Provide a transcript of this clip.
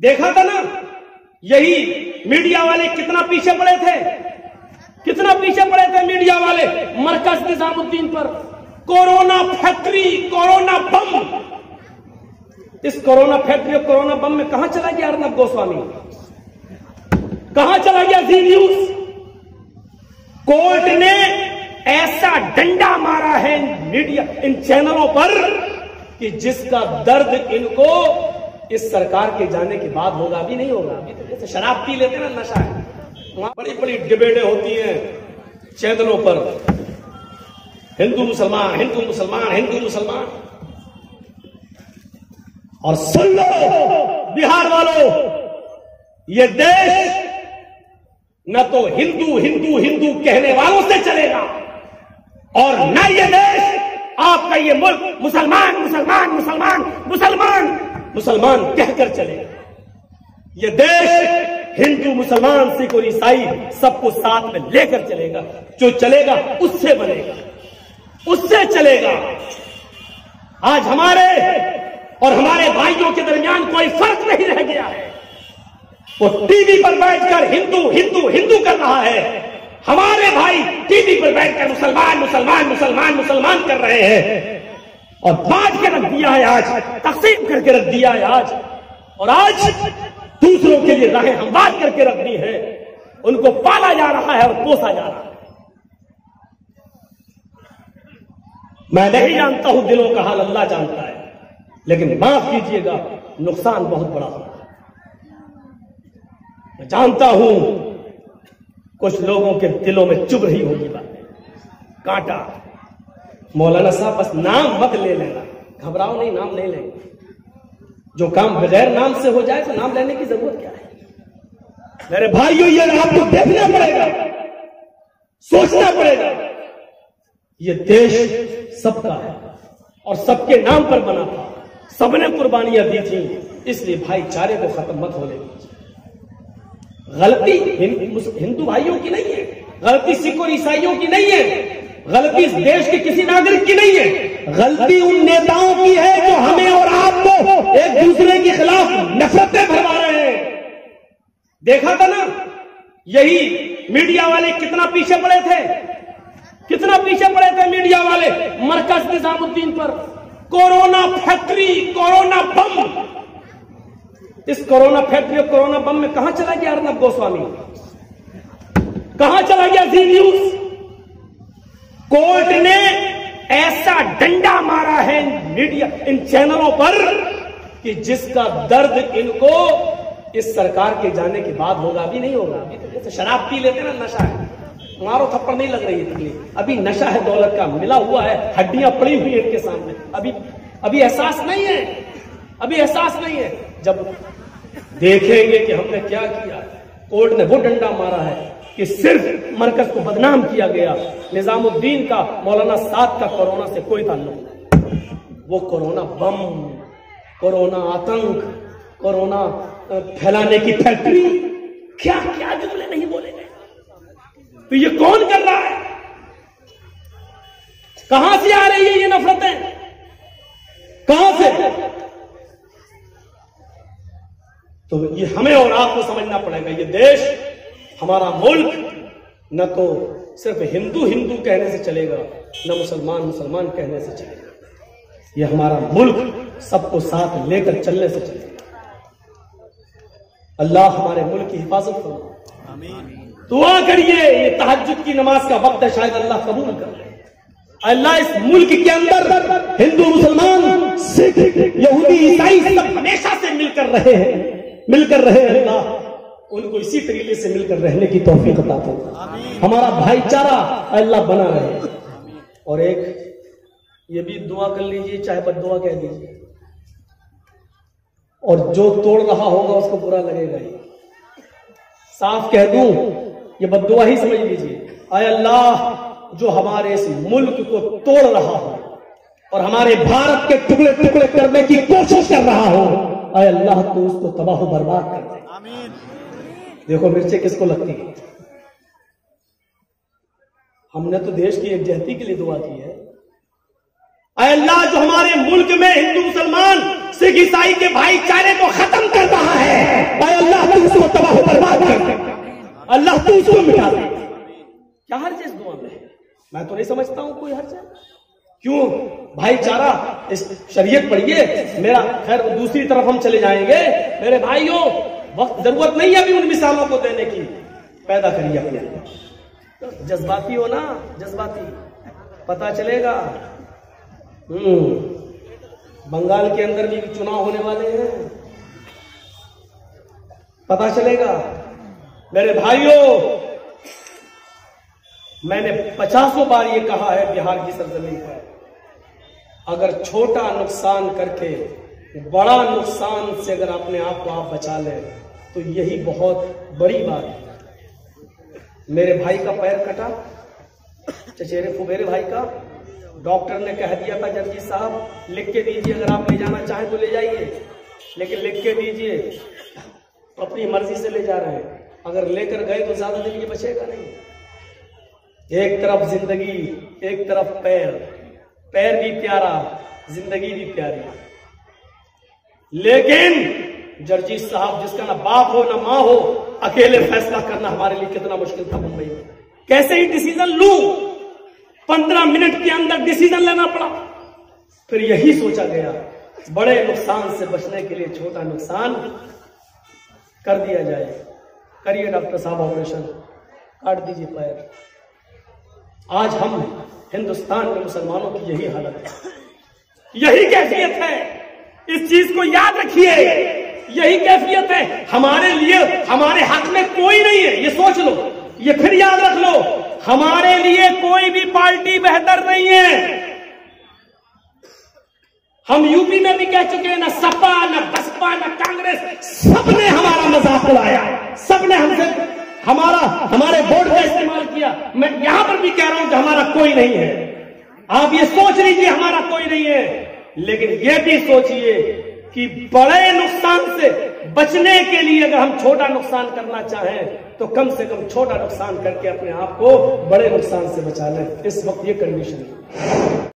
देखा था ना? यही मीडिया वाले कितना पीछे पड़े थे? कितना पीछे पड़े थे मीडिया वाले मरकज निजामुद्दीन पर? Corona factory, corona bomb. इस कोरोना फैक्ट्री और कोरोना बम में कहाँ चला गया अर्नब गोस्वामी? कहाँ चला गया जी न्यूज़? कोर्ट ने ऐसा डंडा मारा है इन मीडिया, इन चैनलों पर कि जिसका दर्द इनको इस सरकार के जाने के बाद होगा, अभी नहीं होगा। अभी तो जैसे शराब पी लेते ना, नशा है। वहाँ बड़ी बड़ी डिबेटें होती हैं चैनलों पर। हिंदू मुसलमान हिंदू मुसलमान हिंदू मुसलमान। और सुन लो बिहार वालों, ये देश न तो हिंदू हिंदू हिंदू कहने वालों से चलेगा। और न ये देश, आपका ये मुल्क मुसलमान मुसलमान मुसलमान मुसलमान। मुसलमान कहकर चलेगा ये देश हिंदू, मुसलमान, सिख और ईसाई सबको साथ में लेकर चलेगा। जो चलेगा, उससे बनेगा। उससे चलेगा। आज हमारे और हमारे भाइयों के दरमियान कोई फ़र्क नहीं रह गया है। वो टीवी पर बैठकर हिंदू हिंदू हिंदू कर रहा है। हमारे भाई टीवी पर बैठकर मुसलमान मुसलमान मुसलमान मुसलमान कर रहे हैं। और बांट के रख दिया है आज। तकसीम करके रख दिया है आज। और आज दूसरों के लिए राहें हमवार करके रख दी है। उनको पाला जा रहा है और पोसा जा रहा है। मैं नहीं जानता हूँ दिलों का हाल, अल्लाह जानता है। लेकिन माफ़ कीजिएगा, नुकसान बहुत बड़ा होगा। मैं जानता हूँ, कुछ लोगों के दिलों में चुभ रही होगी बात। कांटा। मौलाना साहब बस नाम मत ले लेना। घबराओ नहीं, नाम नहीं लेंगे। जो काम बगैर नाम से हो जाए तो नाम लेने की ज़रूरत क्या है? मेरे भाइयों, ये आपको देखना पड़ेगा, सोचना पड़ेगा। ये देश सबका है और सबके नाम पर बना था। सबने कुर्बानियाँ दी थी, इसलिए भाईचारे को खत्म मत होने गलती हिंदू भाइयों की नहीं है, गलती सिख और ईसाइयों की नहीं है। गलती इस देश के किसी नागरिक की नहीं है। गलती उन नेताओं की है जो हमें और आपको एक दूसरे के खिलाफ नफरतें भरवा रहे हैं। देखा था ना? यही मीडिया वाले कितना पीछे पड़े थे। कितना पीछे पड़े थे मीडिया वाले मरकज निजामुद्दीन पर। Corona factory, corona bomb. इस कोरोना फैक्ट्री और कोरोना बम में कहाँ चला गया अर्नब गोस्वामी? कहाँ चला गया जी न्यूज़ कोर्ट ने ऐसा डंडा मारा है इन मीडिया, इन चैनलों पर कि जिसका दर्द इनको इस सरकार के जाने के बाद होगा, अभी नहीं होगा। अभी तो शराब पी लेते ना, नशा है। मारो थप्पड़ नहीं लग रही है तकलीफ़ अभी नशा है, दौलत का मिला हुआ है, हड्डियाँ पड़ी हुई है इनके सामने। अभी अभी एहसास नहीं है। अभी एहसास नहीं है। जब देखेंगे कि हमने क्या किया, कोर्ट ने वो डंडा मारा है कि सिर्फ़ मरकज को बदनाम किया गया। निजामुद्दीन का, मौलाना साद का कोरोना से कोई ताल्लुक नहीं। वो कोरोना बम, कोरोना आतंक, कोरोना फैलाने की फैक्ट्री क्या क्या जुमले नहीं बोले गए? तो ये कौन कर रहा है? कहाँ से आ रही है ये नफरतें? कहाँ से? तो ये हमें और आपको समझना पड़ेगा, ये देश हमारा मुल्क न तो सिर्फ़ हिंदू हिंदू कहने से चलेगा, न मुसलमान मुसलमान कहने से चलेगा। ये हमारा मुल्क सबको साथ लेकर चलने से चलेगा। अल्लाह हमारे मुल्क की हिफाजत करो दुआ करिए, ये तहज्जुद की नमाज़ का वक्त है, शायद अल्लाह कबूल कर ले। अल्लाह इस मुल्क के अंदर हिंदू, मुसलमान, सिख, यहूदी, ईसाई सब हमेशा से मिलकर रहे हैं। मिलकर रहे हैं अल्लाह। उनको इसी तरीके से मिलकर रहने की तोफीक अता करो हमारा भाईचारा अल्लाह बना रहे। और एक ये भी दुआ कर लीजिए चाहे बद दुआ कह दीजिए। और जो तोड़ रहा होगा उसको बुरा लगेगा ही। साफ़ कह दूँ ये बदुआ ही समझ लीजिए। आय अल्लाह जो हमारे इस मुल्क को तोड़ रहा हो और हमारे भारत के टुकड़े टुकड़े करने की कोशिश कर रहा हो आय अल्लाह तो उसको तबाह बर्बाद कर। देखो मिर्चे किसको लगती है? हमने तो देश की एकजहती के लिए दुआ की है। अल्लाह जो हमारे मुल्क में हिंदू, मुसलमान, सिख, ईसाई के भाईचारे को खत्म कर रहा है। को तबाह बर्बाद कर अल्लाह तू उसको मिटा दे। क्या हर चीज़ दुआ में मैं तो नहीं समझता हूँ कोई हर है क्यों? भाईचारा, इस शरीयत पढ़िए। मेरा खैर, दूसरी तरफ़ हम चले जाएँगे। मेरे भाइयों वक्त, ज़रूरत नहीं है अभी उन मिसालों को देने की। पैदा करिए अपने तो जज्बाती हो ना, जज्बाती। पता चलेगा। हम्म। बंगाल के अंदर भी चुनाव होने वाले हैं। पता चलेगा। मेरे भाइयों, मैंने पचासों बार ये कहा है, बिहार की सरजमीन पर। अगर छोटा नुकसान करके, बड़ा नुकसान से अगर अपने आप को आप बचा लें तो यही बहुत बड़ी बात है। मेरे भाई का पैर कटा, चचेरे फुबेरे भाई का। डॉक्टर ने कह दिया था जर्जी साहब, लिख के दीजिए, अगर आप ले जाना चाहें तो ले जाइए। लेकिन लिख के दीजिए, अपनी मर्ज़ी से ले जा रहे हैं। अगर लेकर गए तो ज़्यादा दिन ये बचेगा नहीं। एक तरफ़ ज़िंदगी, एक तरफ़ पैर। पैर भी प्यारा, ज़िंदगी भी प्यारी। लेकिन जर्जी साहब, जिसका ना बाप हो, ना माँ हो, अकेले फैसला करना हमारे लिए कितना मुश्किल था मुंबई में। कैसे ही डिसीज़न लू? पंद्रह मिनट के अंदर डिसीज़न लेना पड़ा। फिर यही सोचा गया, बड़े नुकसान से बचने के लिए छोटा नुकसान कर दिया जाए। करिए डॉक्टर साहब ऑपरेशन। काट दीजिए पैर। आज हम हिंदुस्तान के मुसलमानों की यही हालत है। यही कैफियत है। इस चीज़ को याद रखिए। यही कैफियत है। हमारे लिए, हमारे हक में कोई नहीं है। ये सोच लो। ये फिर याद रख लो। हमारे लिए कोई भी पार्टी बेहतर नहीं है। हम यूपी में भी कह चुके हैं, ना सपा, न बसपा, न कांग्रेस। सबने हमारा मज़ाक उड़ाया। सबने हमसे हमारा, हमारे वोट का इस्तेमाल किया। मैं यहाँ पर भी कह रहा हूँ कि हमारा कोई नहीं है। आप ये सोच लीजिए, हमारा कोई नहीं है। लेकिन ये भी सोचिए कि बड़े नुकसान से बचने के लिए अगर हम छोटा नुकसान करना चाहें तो कम से कम छोटा नुकसान करके अपने आप को बड़े नुकसान से बचा लें। इस वक्त ये कंडीशन है।